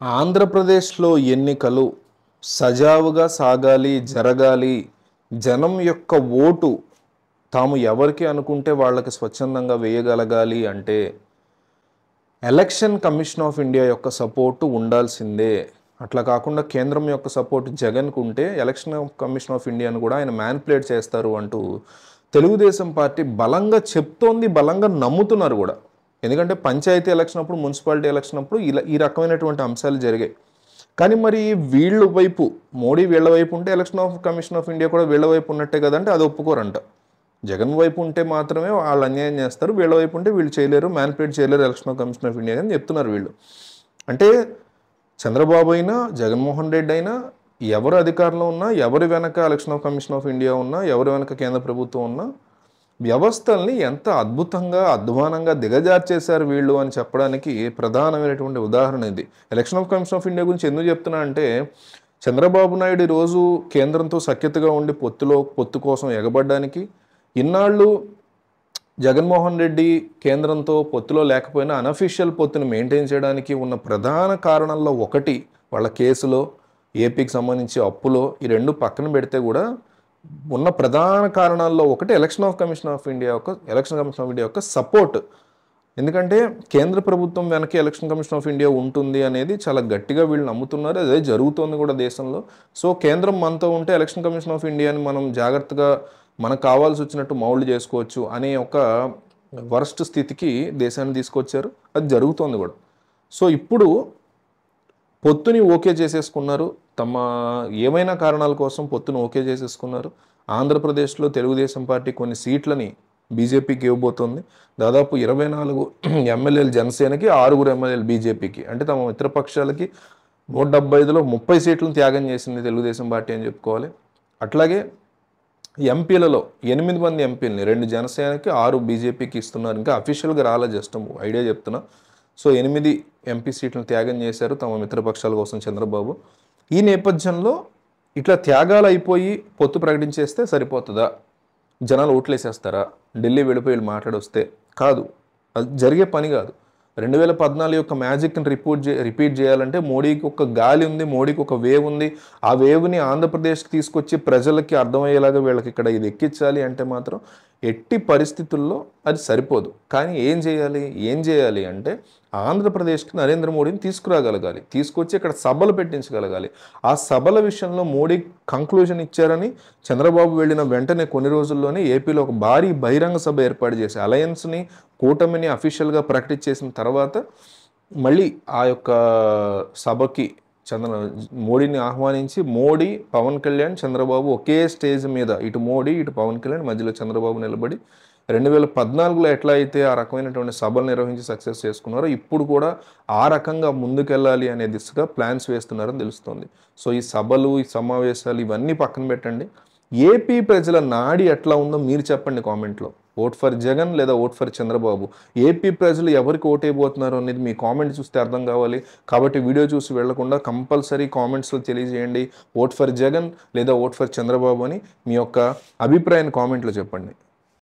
ఆంధ్రప్రదేశ్లో ఎన్నికలు సజావుగా సాగాలి జరగాలి జనం యొక్క ఓటు తాము ఎవరికి అనుకుంటే వాళ్ళకి స్వచ్ఛందంగా వేయగలగాలి అంటే ఎలక్షన్ కమిషన్ ఆఫ్ ఇండియా యొక్క సపోర్టు ఉండాల్సిందే. అట్లా కాకుండా కేంద్రం యొక్క సపోర్ట్ జగన్కు ఉంటే ఎలక్షన్ కమిషన్ ఆఫ్ ఇండియాను కూడా ఆయన మ్యాన్పులేట్ చేస్తారు అంటూ తెలుగుదేశం పార్టీ బలంగా చెప్తోంది బలంగా నమ్ముతున్నారు కూడా. ఎందుకంటే పంచాయతీ ఎలక్షన్ అప్పుడు మున్సిపాలిటీ ఎలక్షన్ అప్పుడు ఇలా ఈ రకమైనటువంటి అంశాలు జరిగాయి. కానీ మరి వీళ్ళ వైపు మోడీ వీళ్ళ వైపు ఉంటే election of commission of India కూడా వీళ్ళ వైపు ఉన్నట్టే కదంటే అది ఒప్పుకోరంట. జగన్ వైపు ఉంటే మాత్రమే వాళ్ళు అన్యాయం చేస్తారు వీళ్ళ వైపు ఉంటే వీళ్ళు చేయలేరు మ్యానిపులేట్ చేయలేరు election of commission of India అని చెప్తున్నారు వీళ్ళు. అంటే చంద్రబాబు అయినా జగన్మోహన్ రెడ్డి అయినా ఎవరు అధికారంలో ఉన్నా ఎవరి వెనక election of commission of India ఉన్నా ఎవరి వెనక కేంద్ర ప్రభుత్వం ఉన్నా వ్యవస్థల్ని ఎంత అద్భుతంగా అధ్వానంగా దిగజార్చేశారు వీళ్ళు అని చెప్పడానికి ప్రధానమైనటువంటి ఉదాహరణ ఇది. Election of commission of India గురించి ఎందుకు చెప్తున్నా అంటే చంద్రబాబు నాయుడు రోజు కేంద్రంతో సఖ్యతగా ఉండి పొత్తులో పొత్తు కోసం ఎగబడ్డానికి ఇన్నాళ్ళు జగన్మోహన్ రెడ్డి కేంద్రంతో పొత్తులో లేకపోయినా అనఫీషియల్ పొత్తును మెయింటైన్ చేయడానికి ఉన్న ప్రధాన కారణాల్లో ఒకటి వాళ్ళ కేసులో ఏపీకి సంబంధించి అప్పులో ఈ రెండు పక్కన పెడితే కూడా ఉన్న ప్రధాన కారణాల్లో ఒకటి election of commission of India యొక్క ఎలక్షన్ కమిషన్ ఆఫ్ ఇండియా యొక్క సపోర్ట్ ఎందుకంటే కేంద్ర ప్రభుత్వం వెనక ఎలక్షన్ కమిషన్ ఆఫ్ ఇండియా ఉంటుంది అనేది చాలా గట్టిగా వీళ్ళు నమ్ముతున్నారు. అదే జరుగుతోంది కూడా దేశంలో. సో కేంద్రం మనతో ఉంటే ఎలక్షన్ కమిషన్ ఆఫ్ ఇండియాని మనం జాగ్రత్తగా మనకు కావాల్సి వచ్చినట్టు మౌల్డ్ చేసుకోవచ్చు అనే ఒక వరస్ట్ స్థితికి దేశాన్ని తీసుకొచ్చారు. అది జరుగుతోంది కూడా. సో ఇప్పుడు పొత్తుని ఓకే చేసేసుకున్నారు. తమ ఏమైనా కారణాల కోసం పొత్తుని ఓకే చేసేసుకున్నారు. ఆంధ్రప్రదేశ్లో తెలుగుదేశం పార్టీ కొన్ని సీట్లని బీజేపీకి ఇవ్వబోతోంది దాదాపు ఇరవై నాలుగు ఎమ్మెల్యేలు జనసేనకి ఆరుగురు ఎమ్మెల్యేలు బీజేపీకి. అంటే తమ మిత్రపక్షాలకి నూట డెబ్బై ఐదులో ముప్పై సీట్లను త్యాగం చేసింది తెలుగుదేశం పార్టీ అని చెప్పుకోవాలి. అట్లాగే ఎంపీలలో ఎనిమిది మంది ఎంపీలని రెండు జనసేనకి ఆరు బీజేపీకి ఇస్తున్నారు. ఇంకా అఫీషియల్గా రాలే జస్ట్ ఐడియా చెప్తున్నా. సో ఎనిమిది ఎంపీ సీట్లను త్యాగం చేశారు తమ మిత్రపక్షాల కోసం చంద్రబాబు. ఈ నేపథ్యంలో ఇట్లా త్యాగాలు అయిపోయి పొత్తు ప్రకటించేస్తే సరిపోతుందా? జనాలు ఓట్లేసేస్తారా? ఢిల్లీ వెళ్ళిపోయి వీళ్ళు మాట్లాడొస్తే కాదు. అది జరిగే పని కాదు. రెండు వేల పద్నాలుగు యొక్క మ్యాజిక్ని రిపోర్ట్ చే రిపీట్ చేయాలంటే మోడీకి ఒక గాలి ఉంది మోడీకి ఒక వేవ్ ఉంది. ఆ వేవ్ని ఆంధ్రప్రదేశ్కి తీసుకొచ్చి ప్రజలకి అర్థమయ్యేలాగా వీళ్ళకి ఇక్కడ ఇది ఎక్కించాలి అంటే మాత్రం ఎట్టి పరిస్థితుల్లో అది సరిపోదు. కానీ ఏం చేయాలి? ఏం చేయాలి అంటే ఆంధ్రప్రదేశ్కి నరేంద్ర మోడీని తీసుకురాగలగాలి. తీసుకొచ్చి ఇక్కడ సభలు పెట్టించగలగాలి. ఆ సభల విషయంలో మోడీ కంక్లూజన్ ఇచ్చారని చంద్రబాబు వెళ్ళిన వెంటనే కొన్ని రోజుల్లోనే ఏపీలో ఒక భారీ బహిరంగ సభ ఏర్పాటు చేసి అలయన్స్ని కూటమిని అఫీషియల్గా ప్రకటించేసిన తర్వాత మళ్ళీ ఆ యొక్క సభకి చంద్ర మోడీని ఆహ్వానించి మోడీ పవన్ కళ్యాణ్ చంద్రబాబు ఒకే స్టేజ్ మీద ఇటు మోడీ ఇటు పవన్ కళ్యాణ్ మధ్యలో చంద్రబాబు నిలబడి రెండు వేల పద్నాలుగులో ఎట్లా అయితే ఆ రకమైనటువంటి సభలు నిర్వహించి సక్సెస్ చేసుకున్నారో ఇప్పుడు కూడా ఆ రకంగా ముందుకెళ్ళాలి అనే దిశగా ప్లాన్స్ వేస్తున్నారని తెలుస్తుంది. సో ఈ సభలు ఈ సమావేశాలు ఇవన్నీ పక్కన పెట్టండి. ఏపీ ప్రజల నాడి ఎట్లా ఉందో మీరు చెప్పండి కామెంట్లో. ఓట్ ఫర్ జగన్ లేదా ఓట్ ఫర్ చంద్రబాబు? ఏపీ ప్రజలు ఎవరికి ఓటైపోతున్నారు అనేది మీ కామెంట్ చూస్తే అర్థం కావాలి. కాబట్టి వీడియో చూసి వెళ్ళకుండా కంపల్సరీ కామెంట్స్లో తెలియజేయండి. ఓట్ ఫర్ జగన్ లేదా ఓట్ ఫర్ చంద్రబాబు అని మీ యొక్క అభిప్రాయాన్ని కామెంట్లో చెప్పండి.